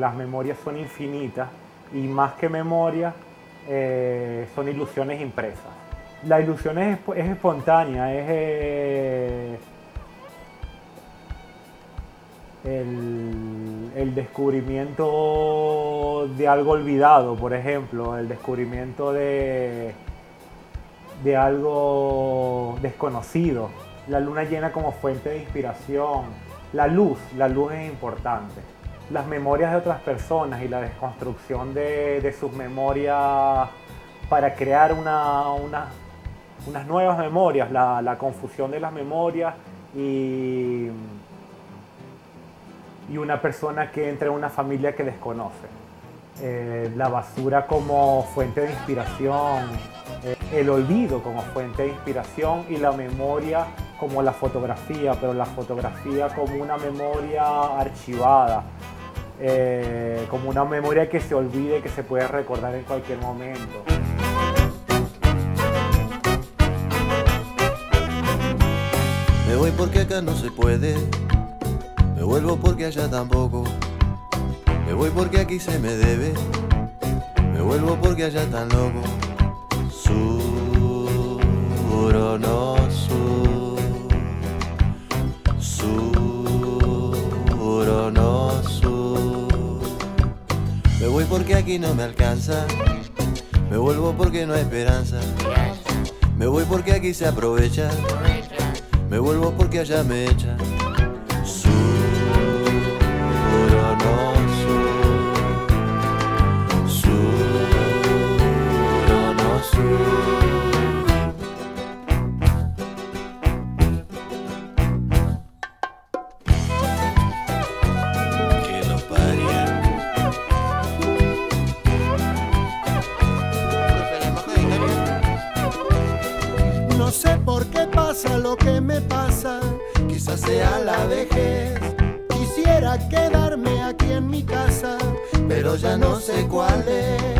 las memorias son infinitas y más que memoria eh, son ilusiones impresas. La ilusión es, es espontánea, es eh, el, el, descubrimiento de algo olvidado, por ejemplo, el descubrimiento de, de algo desconocido, la luna llena como fuente de inspiración, la luz, la luz es importante. Las memorias de otras personas y la desconstrucción de, sus memorias para crear una, unas nuevas memorias, la, confusión de las memorias y, y una persona que entra en una familia que desconoce. Eh, la basura como fuente de inspiración, eh, el olvido como fuente de inspiración y la memoria como la fotografía, pero la fotografía como una memoria archivada, eh, como una memoria que se olvide, que se puede recordar en cualquier momento. Me voy porque acá no se puede, me vuelvo porque allá tampoco, me voy porque aquí se me debe, me vuelvo porque allá tan loco. Sur no aquí no me alcanza. Me vuelvo porque no hay esperanza. Me voy porque aquí se aprovecha. Me vuelvo porque allá me echa.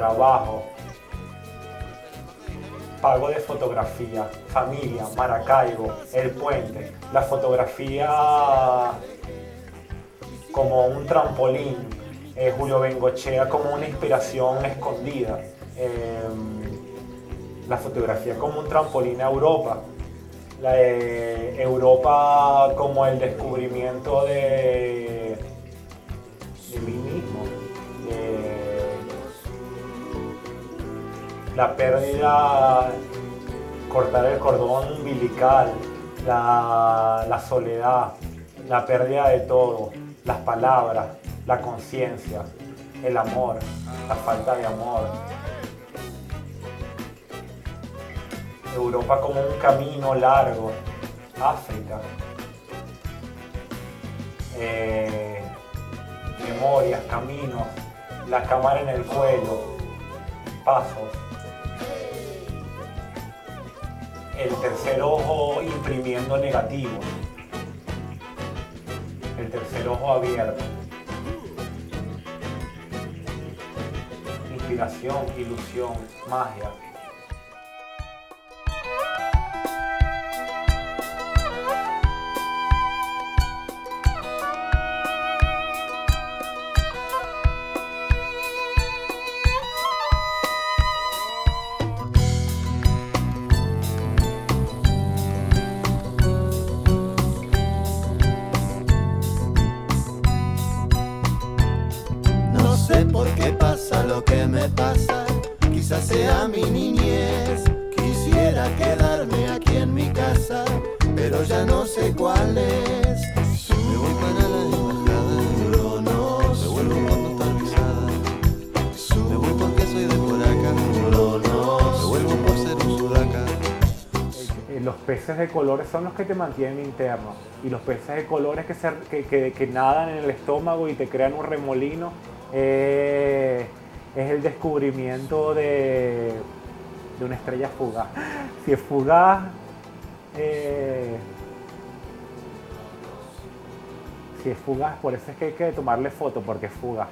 Trabajo, pago de fotografía, familia, Maracaibo, el puente, la fotografía como un trampolín, eh, Julio Bengochea como una inspiración escondida, em, la fotografía como un trampolín a Europa, la, Europa como el descubrimiento de, de la pérdida, cortar el cordón umbilical, la, soledad, la pérdida de todo, las palabras, la conciencia, el amor, la falta de amor. Europa como un camino largo, África. Eh, memorias, caminos, la cámara en el cuello, pasos. El tercer ojo imprimiendo negativo, el tercer ojo abierto. Inspiración, ilusión, magia. sé por qué pasa lo que me pasa, quizás sea mi niñez. Quisiera quedarme aquí en mi casa, pero ya no sé cuál es. Me voy para la embajada, no me vuelvo cuando está pisada. Me voy porque soy de por acá, me vuelvo por ser un sudaca. Eh, los peces de colores son los que te mantienen interno y los peces de colores que, se, que, que, que nadan en el estómago y te crean un remolino eh, es el descubrimiento de, de, una estrella fugaz. Si es fugaz, eh, si es fugaz, por eso es que hay que tomarle foto, porque es fugaz.